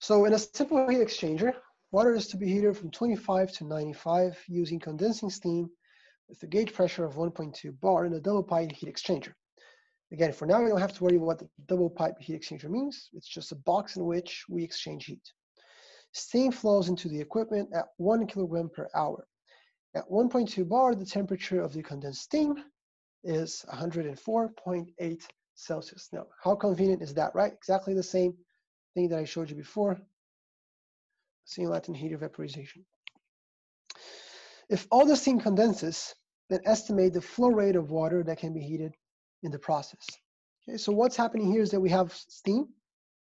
So in a simple heat exchanger, water is to be heated from 25 to 95 using condensing steam with a gauge pressure of 1.2 bar in a double pipe heat exchanger. Again, for now, we don't have to worry what the double pipe heat exchanger means. It's just a box in which we exchange heat. Steam flows into the equipment at one kilogram per hour. At 1.2 bar, the temperature of the condensed steam is 104.8 Celsius. Now, how convenient is that, right? Exactly the same thing that I showed you before, steam latent heat vaporization. If all the steam condenses, then estimate the flow rate of water that can be heated in the process. Okay, so what's happening here is that we have steam.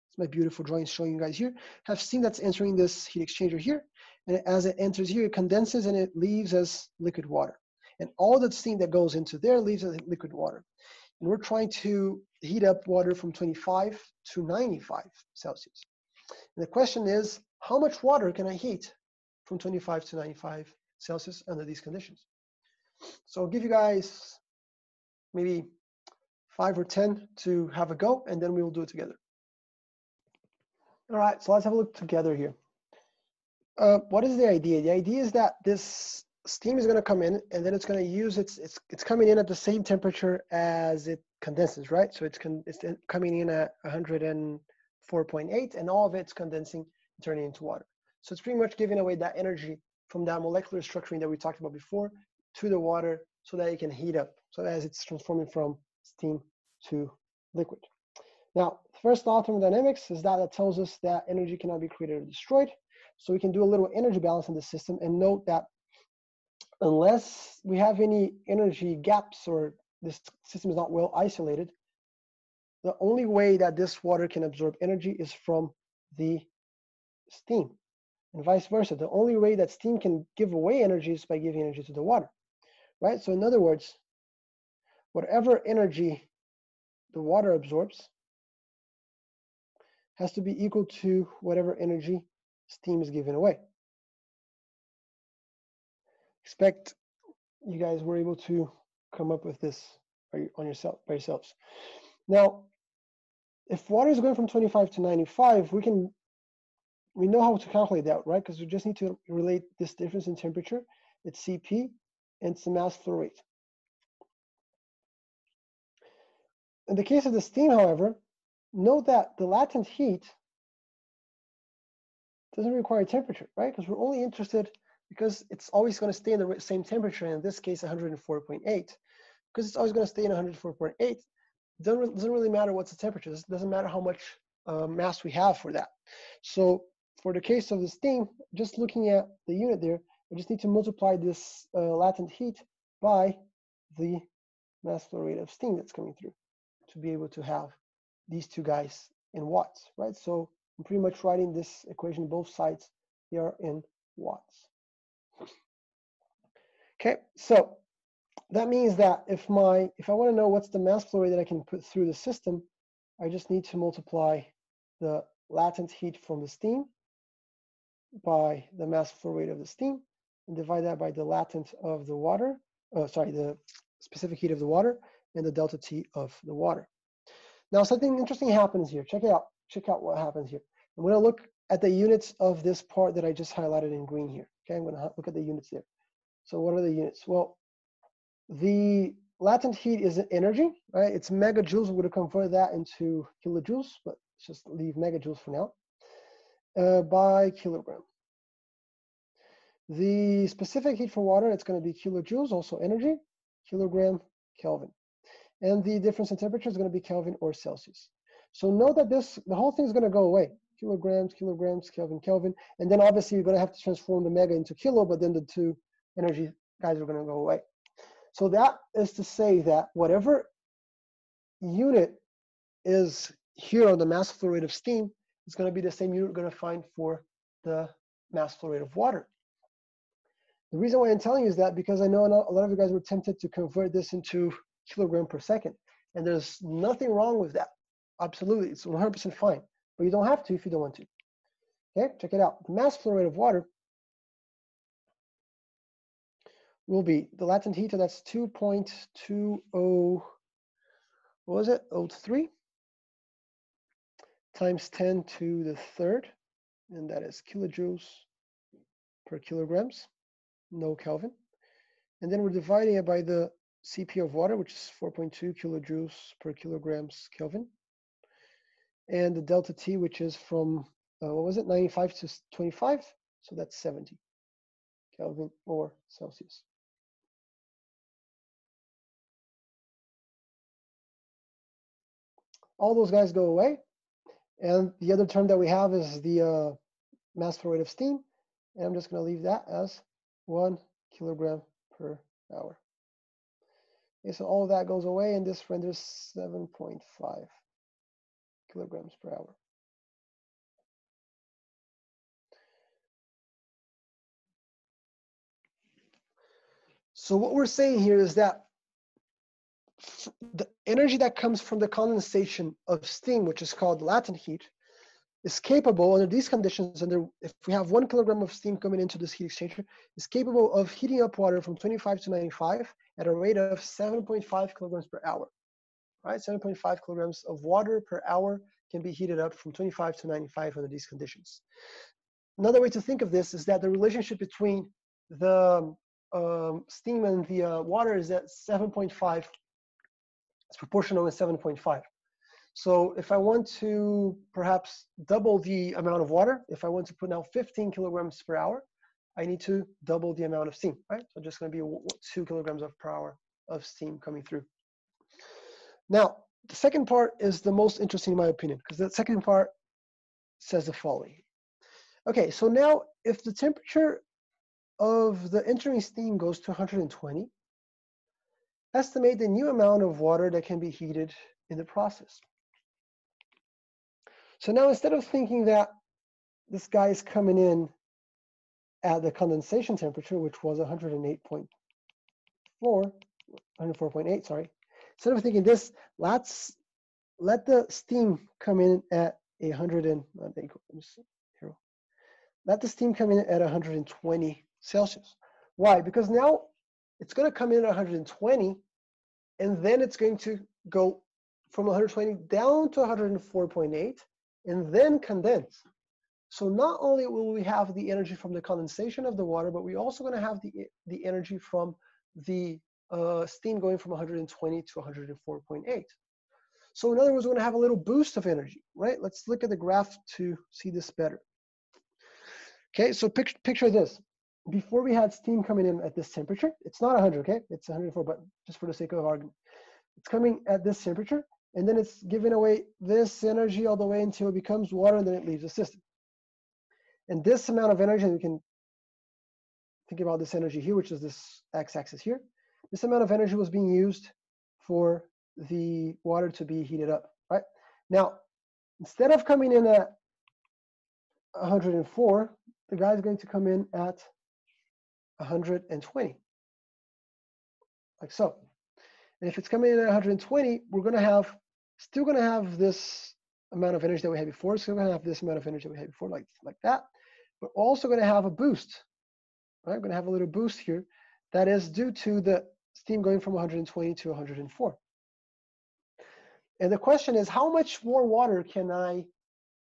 It's my beautiful drawing showing you guys here. Have steam that's entering this heat exchanger here, and as it enters here, it condenses and it leaves as liquid water. And all the steam that goes into there leaves as liquid water. And we're trying to heat up water from 25 to 95 Celsius. And the question is, how much water can I heat from 25 to 95 Celsius under these conditions? So I'll give you guys maybe five or 10 to have a go, and then we will do it together. All right, so let's have a look together here. Uh, what is the idea? The idea is that this steam is going to come in, and then it's going to use its, it's, it's coming in at the same temperature as it condenses, right? So it's, con, it's coming in at 104.8, and all of it's condensing turning into water. So it's pretty much giving away that energy from that molecular structuring that we talked about before to the water so that it can heat up, so as it's transforming from steam to liquid. Now, first law of thermodynamics is that it tells us that energy cannot be created or destroyed. So we can do a little energy balance in the system and note that unless we have any energy gaps or this system is not well isolated, the only way that this water can absorb energy is from the steam and vice versa. The only way that steam can give away energy is by giving energy to the water, right? So in other words, whatever energy the water absorbs has to be equal to whatever energy steam is giving away. Expect you guys were able to come up with this on yourself by yourselves. Now, if water is going from 25 to 95, we can we know how to calculate that, right? Because we just need to relate this difference in temperature. It's Cp and it's the mass flow rate. In the case of the steam, however, note that the latent heat doesn't require temperature, right? Because we're only interested because it's always going to stay in the same temperature, in this case 104.8. Because it's always going to stay in 104.8, doesn't, doesn't really matter what's the temperature. It doesn't matter how much uh, mass we have for that. So for the case of the steam, just looking at the unit there, I just need to multiply this uh, latent heat by the mass flow rate of steam that's coming through to be able to have these two guys in watts, right? So I'm pretty much writing this equation both sides here in watts. Okay, so that means that if my if I want to know what's the mass flow rate that I can put through the system, I just need to multiply the latent heat from the steam by the mass flow rate of the steam and divide that by the latent of the water, uh, sorry, the specific heat of the water and the delta T of the water. Now something interesting happens here. Check it out. Check out what happens here. I'm going to look at the units of this part that I just highlighted in green here. Okay, I'm going to look at the units there. So what are the units? Well, the latent heat is energy, right? It's megajoules. We're going to convert that into kilojoules, but just leave megajoules for now, uh, by kilogram. The specific heat for water, it's going to be kilojoules, also energy, kilogram, Kelvin. And the difference in temperature is going to be Kelvin or Celsius. So know that this, the whole thing is going to go away. Kilograms, kilograms, Kelvin, Kelvin. And then obviously you're going to have to transform the mega into kilo, but then the two energy guys are going to go away. So that is to say that whatever unit is here on the mass flow rate of steam is going to be the same unit we're going to find for the mass flow rate of water. The reason why I'm telling you is that because I know a lot of you guys were tempted to convert this into kilogram per second. And there's nothing wrong with that. Absolutely, it's 100% fine. But you don't have to if you don't want to. Okay, check it out. The mass flow rate of water will be the latent heat, that's 2.20, what was it, 03 times 10 to the third and that is kilojoules per kilograms, no Kelvin. And then we're dividing it by the CP of water, which is 4.2 kilojoules per kilograms Kelvin. And the delta T, which is from, uh, what was it, 95 to 25? So that's 70 Kelvin or Celsius. All those guys go away. And the other term that we have is the uh, mass flow rate of steam. And I'm just going to leave that as one kilogram per hour. Okay, so all that goes away and this renders 7.5 kilograms per hour. So what we're saying here is that the energy that comes from the condensation of steam, which is called latent heat, is capable under these conditions, under if we have one kilogram of steam coming into this heat exchanger, is capable of heating up water from 25 to 95 at a rate of 7.5 kilograms per hour. Right, 7.5 kilograms of water per hour can be heated up from 25 to 95 under these conditions. Another way to think of this is that the relationship between the um, steam and the uh, water is at 7.5. It's proportional with 7.5. So if I want to perhaps double the amount of water, if I want to put now 15 kilograms per hour, I need to double the amount of steam, right? So just going to be two kilograms of per hour of steam coming through. Now, the second part is the most interesting in my opinion, because the second part says the following. Okay, so now if the temperature of the entering steam goes to 120, estimate the new amount of water that can be heated in the process. So now instead of thinking that this guy is coming in at the condensation temperature, which was 108.4, 104.8, sorry. Instead of thinking this, let's let the steam come in at 100 and, here. Let the steam come in at 120 Celsius. Why? Because now it's going to come in at 120, and then it's going to go from 120 down to 104.8, and then condense. So not only will we have the energy from the condensation of the water, but we're also going to have the, the energy from the uh, steam going from 120 to 104.8. So in other words, we're going to have a little boost of energy, right? Let's look at the graph to see this better. Okay, so picture, picture this. Before we had steam coming in at this temperature, it's not 100, okay? It's 104, but just for the sake of argument. It's coming at this temperature, and then it's giving away this energy all the way until it becomes water, and then it leaves the system. And this amount of energy, we can think about this energy here, which is this x-axis here. This amount of energy was being used for the water to be heated up, right? Now, instead of coming in at 104, the guy is going to come in at 120, like so. And if it's coming in at 120, we're going to have, still going to have this amount of energy that we had before. Going to have this amount of energy that we had before, like, like that but also going to have a boost. Right? I'm going to have a little boost here that is due to the steam going from 120 to 104. And the question is, how much more water can I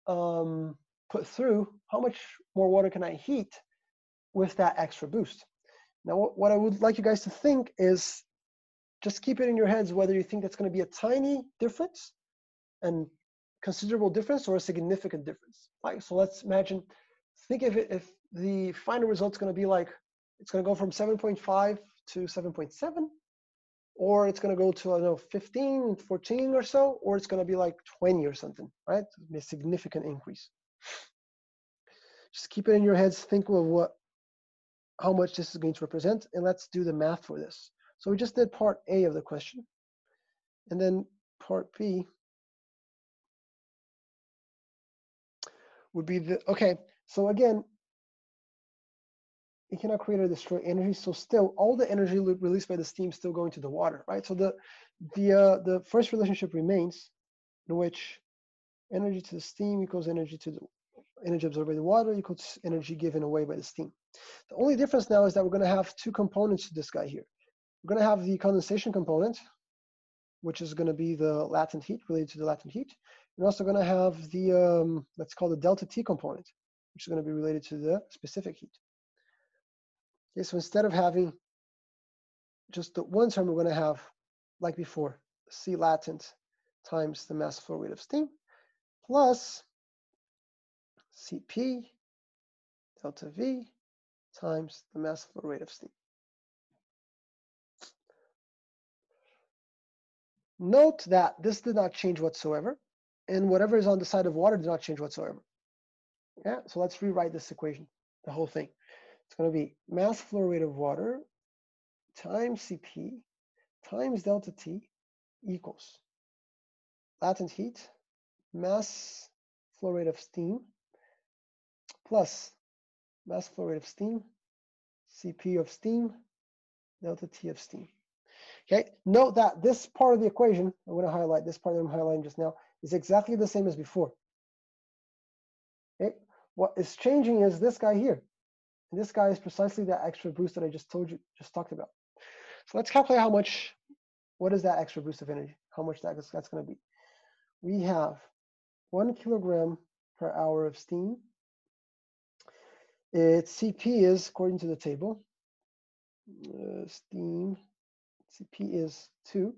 um, put through? How much more water can I heat with that extra boost? Now, what, I would like you guys to think is just keep it in your heads whether you think that's going to be a tiny difference and considerable difference or a significant difference. Like, so let's imagine think if, it, if the final result is going to be like, it's going to go from 7.5 to 7.7, or it's going to go to, I don't know, 15, 14 or so, or it's going to be like 20 or something, right? a significant increase. Just keep it in your heads, think of what, how much this is going to represent, and let's do the math for this. So we just did part A of the question. And then part B would be the, okay, so again, it cannot create or destroy energy. So still, all the energy released by the steam still going to the water, right? So the the uh, the first relationship remains, in which energy to the steam equals energy to the energy absorbed by the water equals energy given away by the steam. The only difference now is that we're going to have two components to this guy here. We're going to have the condensation component, which is going to be the latent heat related to the latent heat. We're also going to have the um, let's call the delta T component, which is going to be related to the specific heat. Okay, so instead of having just the one term, we're going to have, like before, C latent times the mass flow rate of steam plus Cp delta T times the mass flow rate of steam. Note that this did not change whatsoever, and whatever is on the side of water did not change whatsoever. Yeah, so let's rewrite this equation, the whole thing. It's going to be mass flow rate of water times Cp times delta T equals latent heat, mass flow rate of steam, plus mass flow rate of steam, Cp of steam, delta T of steam. Okay, note that this part of the equation, I'm going to highlight this part that I'm highlighting just now, is exactly the same as before. Okay, what is changing is this guy here. And this guy is precisely that extra boost that I just told you, just talked about. So let's calculate how much, what is that extra boost of energy? How much that is, that's going to be. We have one kilogram per hour of steam. Its CP is, according to the table, uh, steam CP is 2.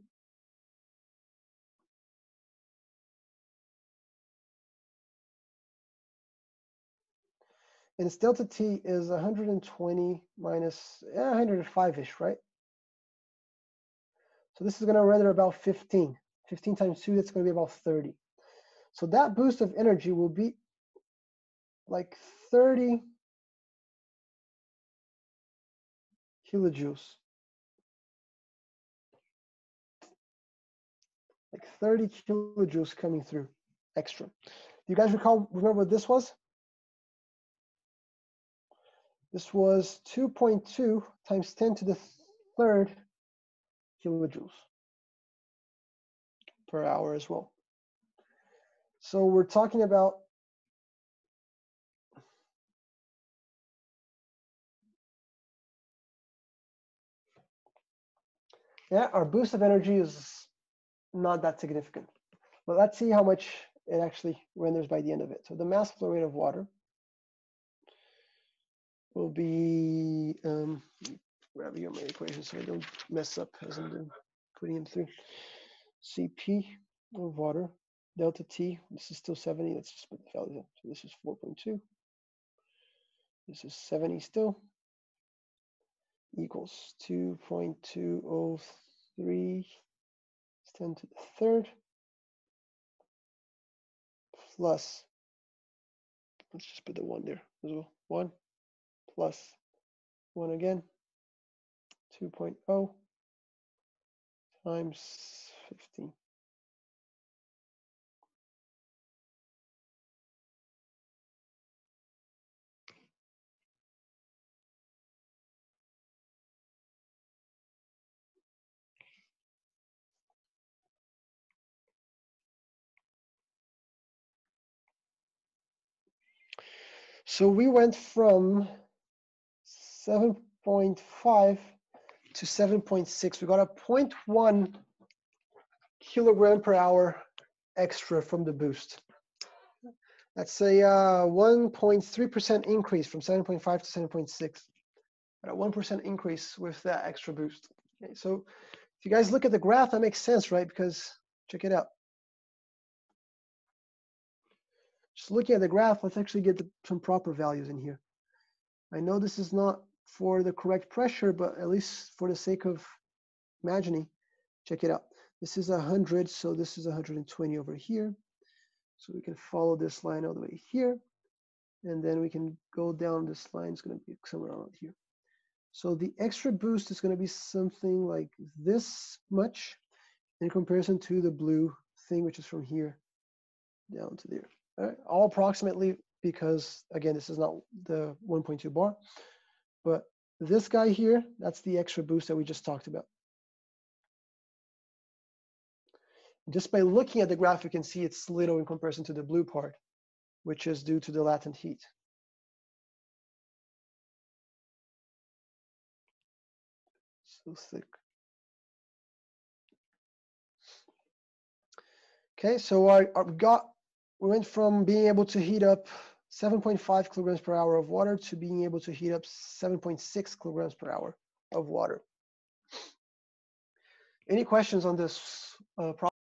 And its delta T is 120 minus eh, 105-ish, right? So this is going to render about 15. 15 times 2, that's going to be about 30. So that boost of energy will be like 30 kilojoules. like 30 kilojoules coming through extra. You guys recall, remember what this was? This was 2.2 times 10 to the third kilojoules per hour as well. So we're talking about yeah, our boost of energy is not that significant. But let's see how much it actually renders by the end of it. So the mass flow rate of water will be, um, grab here my equation so I don't mess up as I'm putting them through. Cp of water, delta T, this is still 70, let's just put the values in. So this is 4.2. This is 70 still, equals 2.203 10 to the third plus, let's just put the one there as well. One plus one again, 2.0 times 15. So we went from 7.5 to 7.6. We got a 0.1 kilogram per hour extra from the boost. That's a 1.3% uh, increase from 7.5 to 7.6. A 1% increase with that extra boost. Okay, so if you guys look at the graph, that makes sense, right? Because check it out. Just looking at the graph, let's actually get the, some proper values in here. I know this is not for the correct pressure, but at least for the sake of imagining, check it out. This is 100, so this is 120 over here. So we can follow this line all the way here. And then we can go down this line, it's gonna be somewhere around here. So the extra boost is gonna be something like this much in comparison to the blue thing, which is from here down to there all approximately because again, this is not the 1.2 bar, but this guy here, that's the extra boost that we just talked about. Just by looking at the graph, you can see it's little in comparison to the blue part, which is due to the latent heat. So thick. Okay, so I, I got we went from being able to heat up 7.5 kilograms per hour of water to being able to heat up 7.6 kilograms per hour of water. Any questions on this uh, problem?